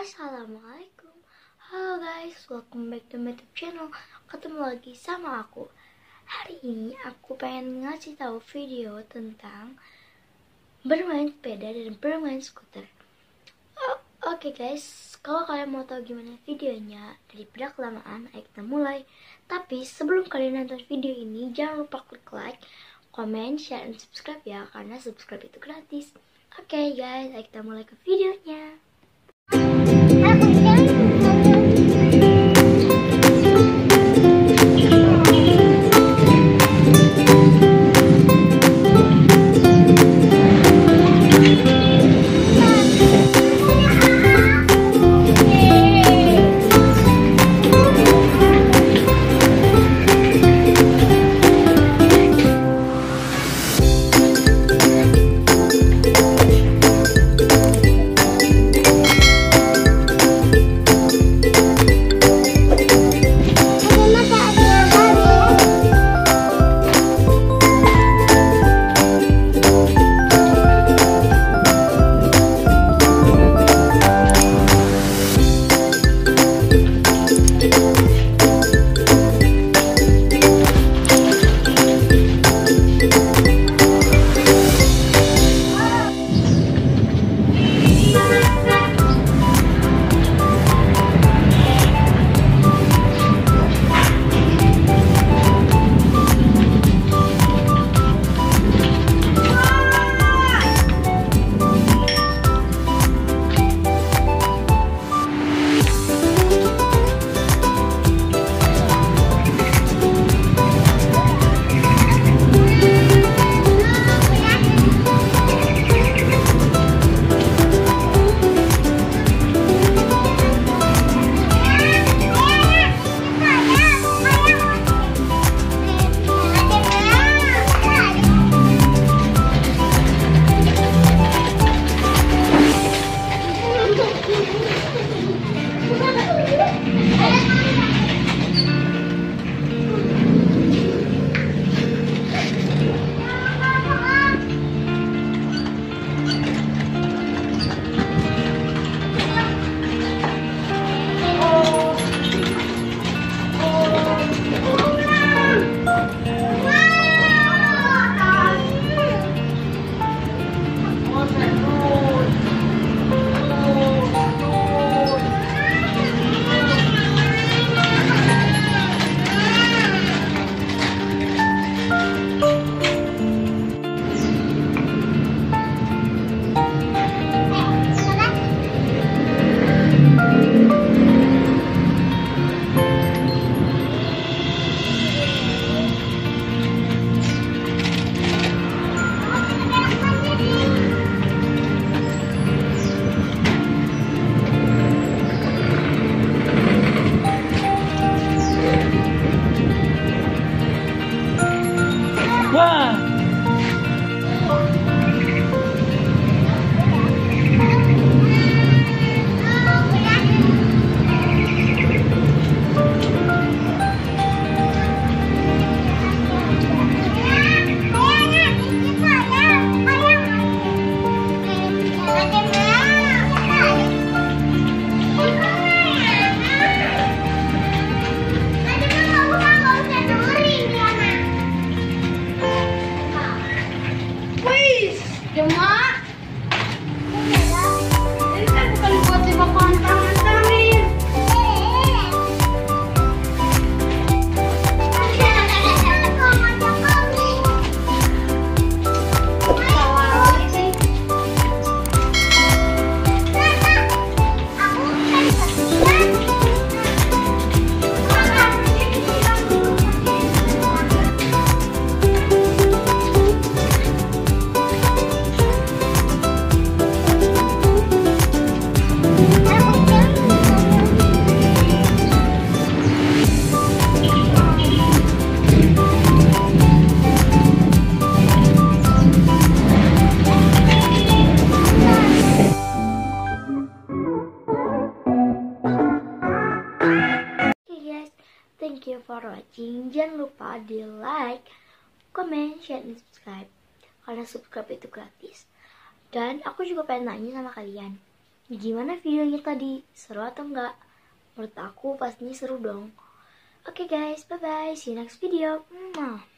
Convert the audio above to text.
Assalamualaikum. Halo guys, welcome back to my YouTube channel. Ketemu lagi sama aku. Hari ini aku pengen ngasih tahu video tentang Bermain sepeda dan bermain skuter. Oh, Oke okay guys, kalau kalian mau tahu gimana videonya Daripada kelamaan, ayo kita mulai. Tapi sebelum kalian nonton video ini Jangan lupa klik like, comment, share, dan subscribe ya Karena subscribe itu gratis. Oke okay guys, ayo kita mulai ke videonya One. Thank you for watching. Jangan lupa di like, comment, share, dan subscribe. Karena subscribe itu gratis. Dan aku juga pengen nanya sama kalian. Gimana videonya tadi? Seru atau enggak? Menurut aku pastinya seru dong. Oke okay guys, bye-bye. See you next video. Mwah.